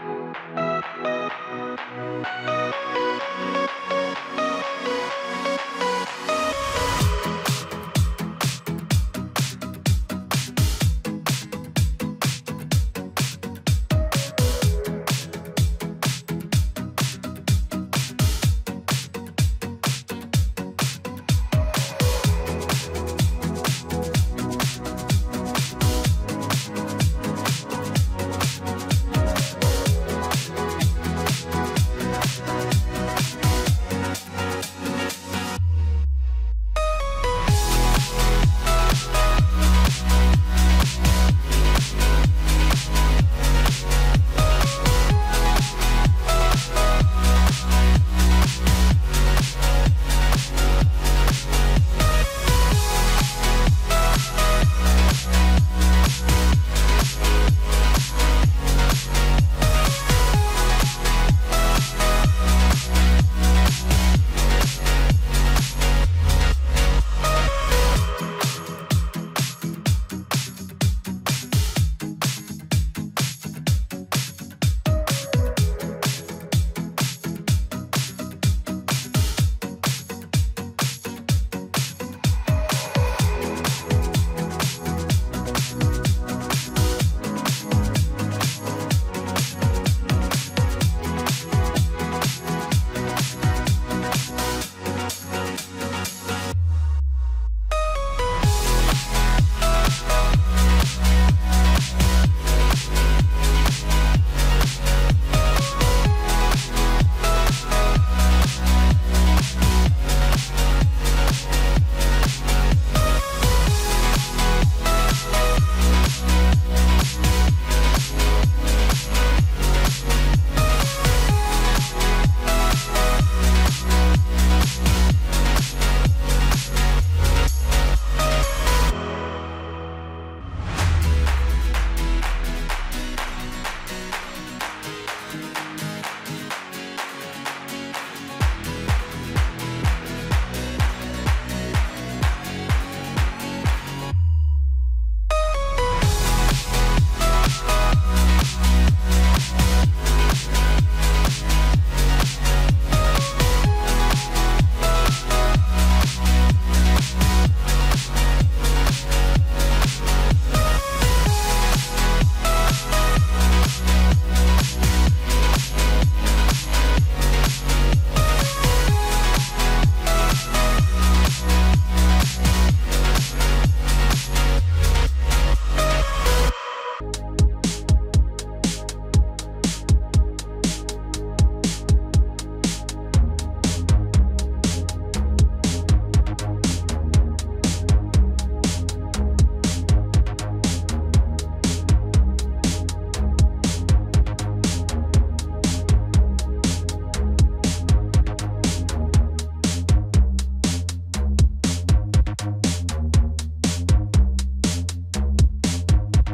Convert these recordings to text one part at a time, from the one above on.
Thank you.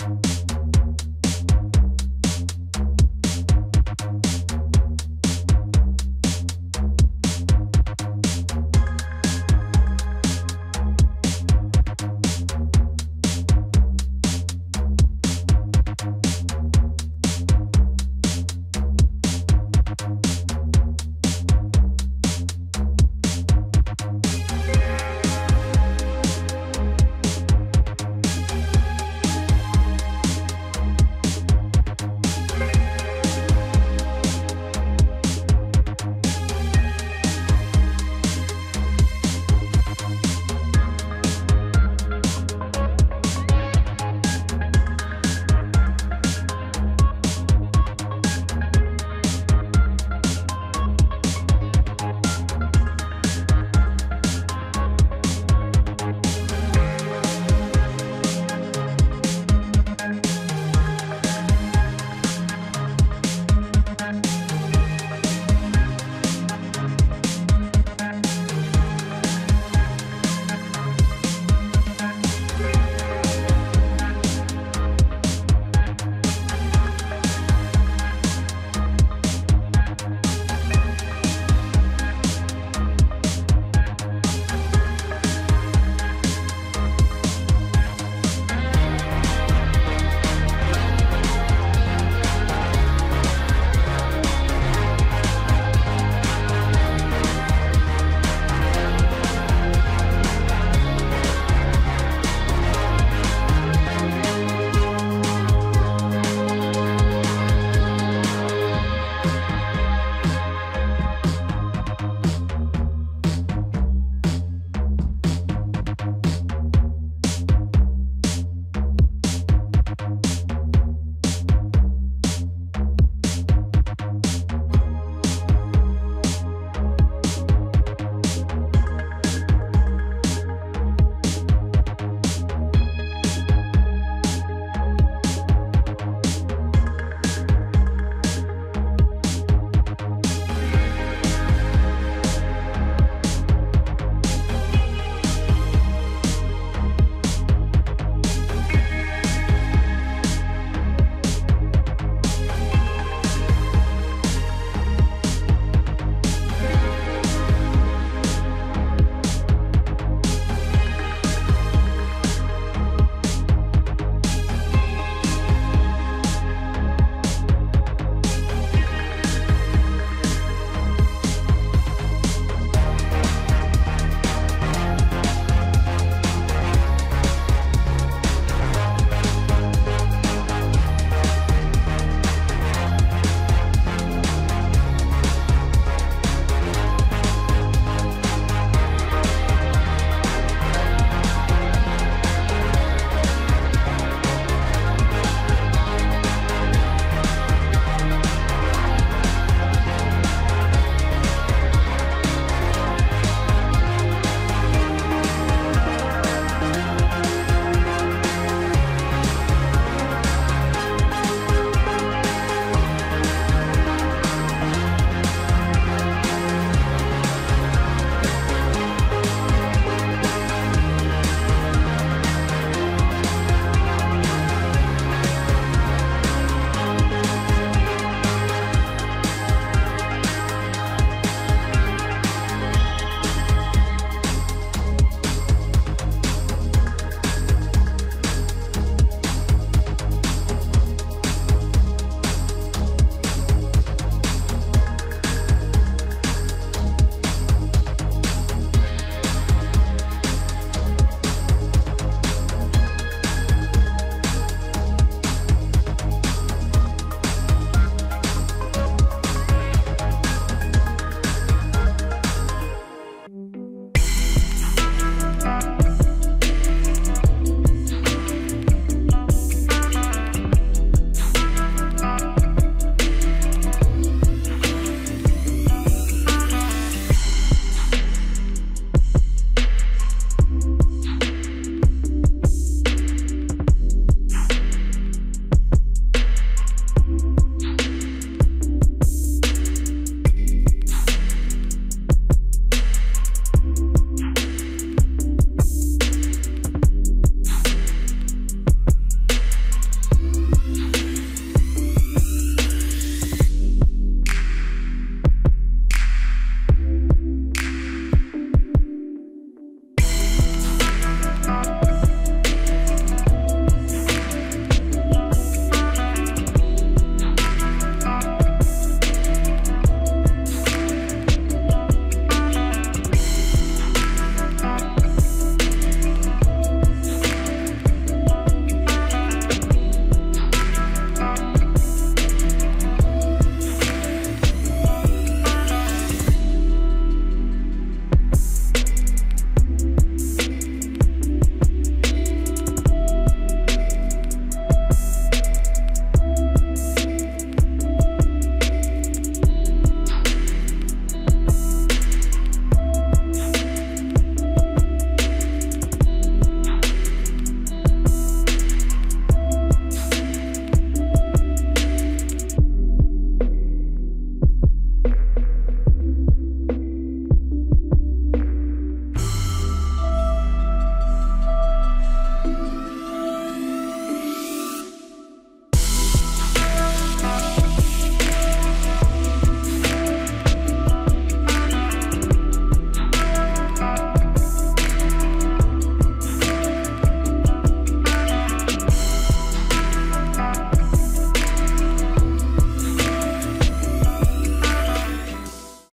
you